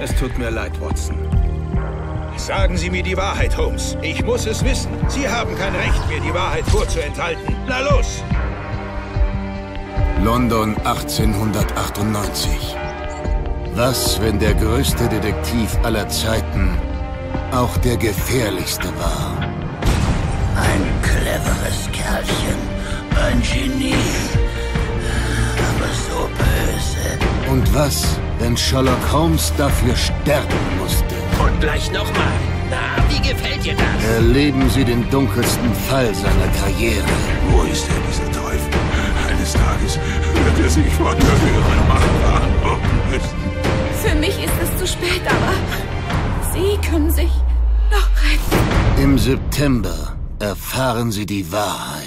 Es tut mir leid, Watson. Sagen Sie mir die Wahrheit, Holmes. Ich muss es wissen. Sie haben kein Recht, mir die Wahrheit vorzuenthalten. Na los! London 1898. Was, wenn der größte Detektiv aller Zeiten auch der gefährlichste war? Ein cleveres Kerlchen, ein Genie, was, wenn Sherlock Holmes dafür sterben musste? Und gleich nochmal. Na, wie gefällt dir das? Erleben Sie den dunkelsten Fall seiner Karriere. Wo ist er, dieser Teufel? Eines Tages wird er sich von der höheren Macht verantworten müssen. Für mich ist es zu spät, aber Sie können sich noch retten. Im September erfahren Sie die Wahrheit.